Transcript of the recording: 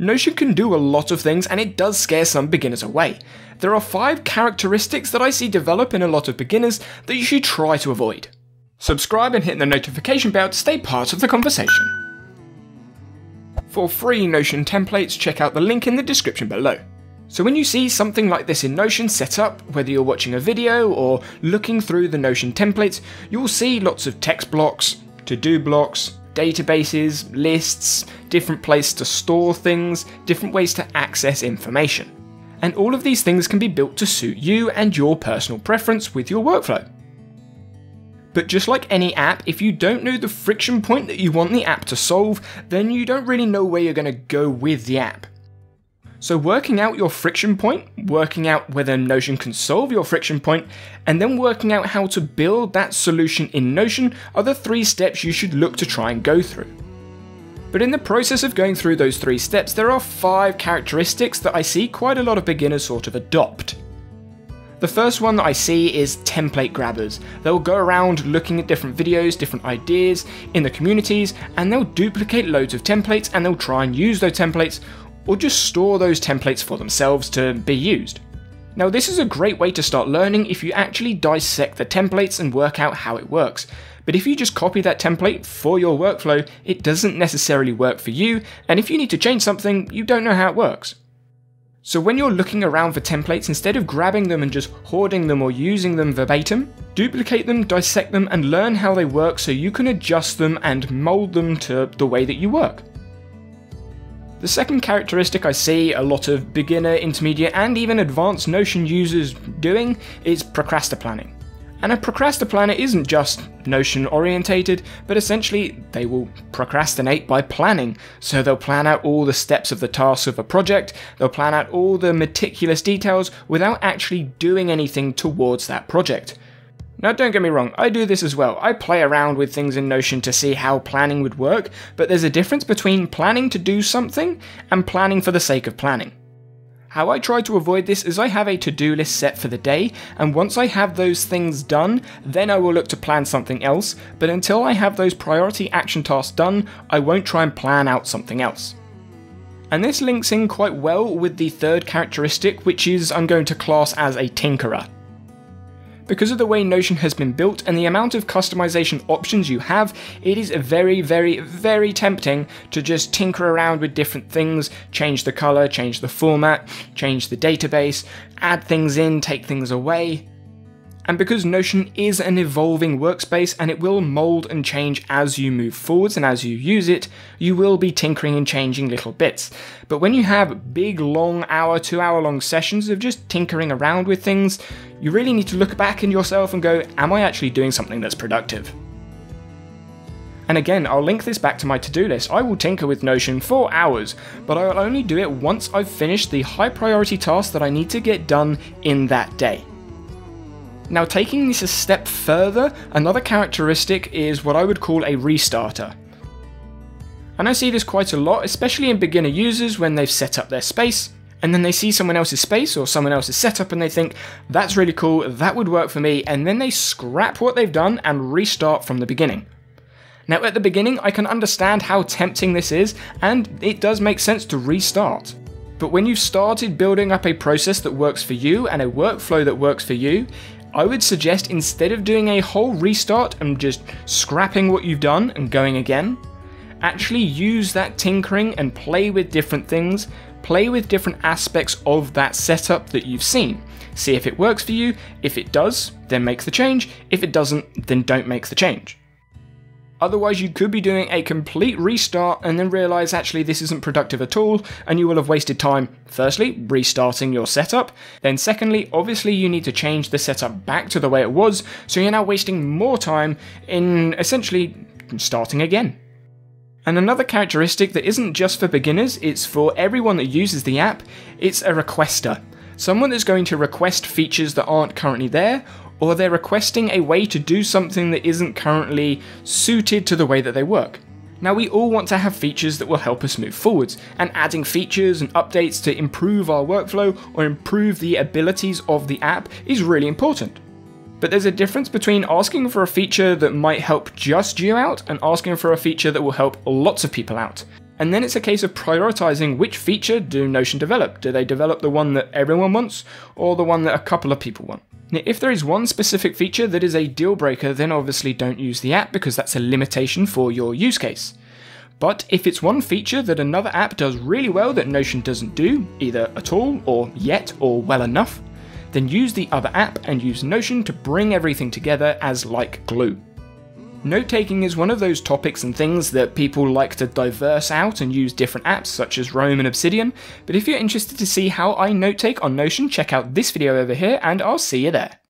Notion can do a lot of things and it does scare some beginners away. There are 5 characteristics that I see develop in a lot of beginners that you should try to avoid. Subscribe and hit the notification bell to stay part of the conversation. For free Notion templates, check out the link in the description below. So when you see something like this in Notion set up, whether you're watching a video or looking through the Notion templates, you'll see lots of text blocks, to-do blocks, databases, lists, different places to store things, different ways to access information. And all of these things can be built to suit you and your personal preference with your workflow. But just like any app, if you don't know the friction point that you want the app to solve, then you don't really know where you're going to go with the app. So, working out your friction point, working out whether Notion can solve your friction point, and then working out how to build that solution in Notion are the three steps you should look to try and go through. But in the process of going through those three steps, there are five characteristics that I see quite a lot of beginners sort of adopt. The first one that I see is template grabbers. They'll go around looking at different videos, different ideas in the communities, and they'll duplicate loads of templates and they'll try and use those templates or just store those templates for themselves to be used. Now, this is a great way to start learning if you actually dissect the templates and work out how it works. But if you just copy that template for your workflow, it doesn't necessarily work for you, and if you need to change something, you don't know how it works. So when you're looking around for templates, instead of grabbing them and just hoarding them or using them verbatim, duplicate them, dissect them, and learn how they work so you can adjust them and mold them to the way that you work. The second characteristic I see a lot of beginner, intermediate, and even advanced Notion users doing is procrastinating. And a procrastinator isn't just Notion orientated, but essentially they will procrastinate by planning. So they'll plan out all the steps of the task of a project, they'll plan out all the meticulous details without actually doing anything towards that project. Now, don't get me wrong, I do this as well. I play around with things in Notion to see how planning would work, but there's a difference between planning to do something and planning for the sake of planning. How I try to avoid this is I have a to-do list set for the day, and once I have those things done, then I will look to plan something else, but until I have those priority action tasks done, I won't try and plan out something else. And this links in quite well with the third characteristic, which is I'm going to class as a tinkerer. Because of the way Notion has been built and the amount of customization options you have, it is very, very, very tempting to just tinker around with different things, change the color, change the format, change the database, add things in, take things away. And because Notion is an evolving workspace and it will mold and change as you move forwards and as you use it, you will be tinkering and changing little bits. But when you have big, long hour, two hour long sessions of just tinkering around with things, you really need to look back in yourself and go, am I actually doing something that's productive? And again, I'll link this back to my to do list. I will tinker with Notion for hours, but I will only do it once I've finished the high priority task that I need to get done in that day. Now, taking this a step further, another characteristic is what I would call a restarter. And I see this quite a lot, especially in beginner users when they've set up their space, and then they see someone else's space or someone else's setup and they think, that's really cool, that would work for me, and then they scrap what they've done and restart from the beginning. Now, at the beginning, I can understand how tempting this is, and it does make sense to restart. But when you've started building up a process that works for you and a workflow that works for you, I would suggest instead of doing a whole restart and just scrapping what you've done and going again, actually use that tinkering and play with different things, play with different aspects of that setup that you've seen. See if it works for you. If it does, then make the change. If it doesn't, then don't make the change. Otherwise, you could be doing a complete restart and then realize actually this isn't productive at all, and you will have wasted time, firstly, restarting your setup. Then, secondly, obviously, you need to change the setup back to the way it was, so you're now wasting more time in essentially starting again. And another characteristic that isn't just for beginners, it's for everyone that uses the app, it's a requester. Someone that's going to request features that aren't currently there, or they're requesting a way to do something that isn't currently suited to the way that they work. Now, we all want to have features that will help us move forwards, and adding features and updates to improve our workflow or improve the abilities of the app is really important. But there's a difference between asking for a feature that might help just you out and asking for a feature that will help lots of people out. And then it's a case of prioritizing which feature do Notion develop. Do they develop the one that everyone wants, or the one that a couple of people want? Now, if there is one specific feature that is a deal breaker, then obviously don't use the app because that's a limitation for your use case. But if it's one feature that another app does really well that Notion doesn't do, either at all, or yet, or well enough, then use the other app and use Notion to bring everything together as like glue. Note taking is one of those topics and things that people like to diverse out and use different apps such as Roam and Obsidian, but if you're interested to see how I note take on Notion, check out this video over here and I'll see you there.